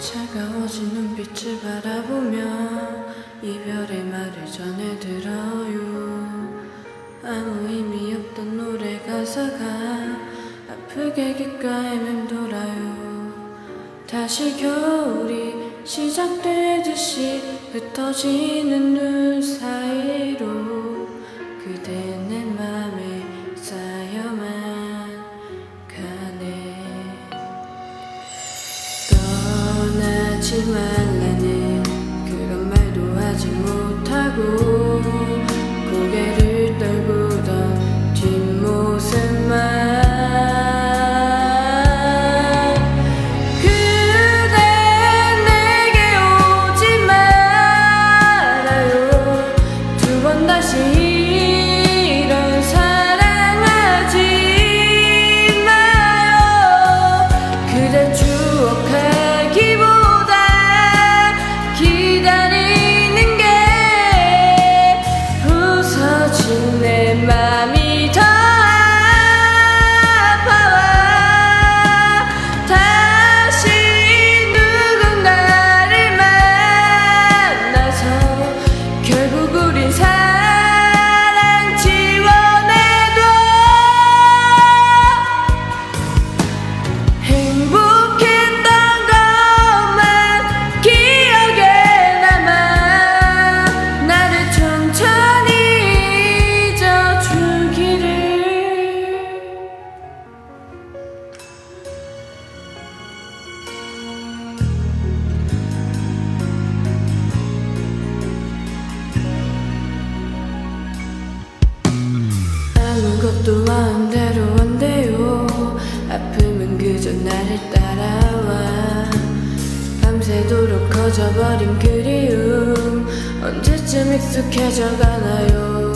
차가워진 눈빛을 바라보며 이별의 말을 전해들어요. 아무 의미 없던 노래 가사가 아프게 귓가에 맴돌아요. 다시 겨울이 시작되듯이 흩어지는 눈 사이로 그대 내 맘에 쌓여만 떠나 아무것도 마음대로 안 돼요. 아픔은 그저 나를 따라와. 밤새도록 커져버린 그리움. 언제쯤 익숙해져 가나요?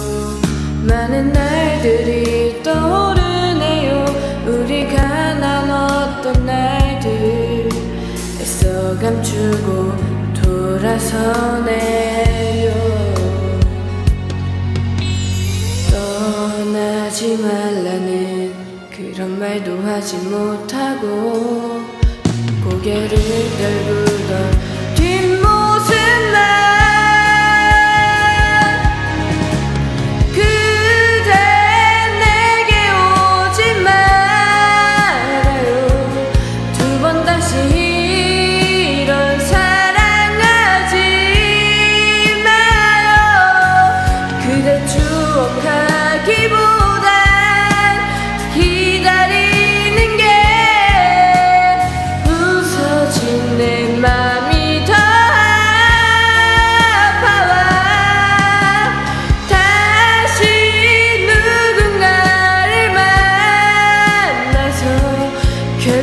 많은 날들이 떠오르네요. 우리가 나눴던 날들. 애써 감추고 돌아서네 말도 하지 못하고 고개를 떨구던 뒷모습만 그대 내게 오지 말아요. 두 번 다시 이런 사랑하지 마요. 그대 추억하기 보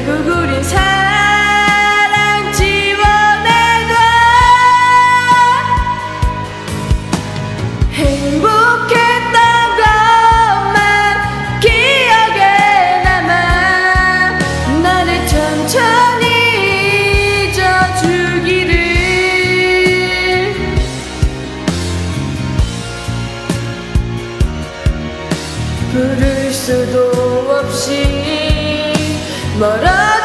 결국 우린 사랑 지원해도 행복했던 것만 기억에 남아 나를 천천히 잊어주기를. 부를 수도 없이 멀어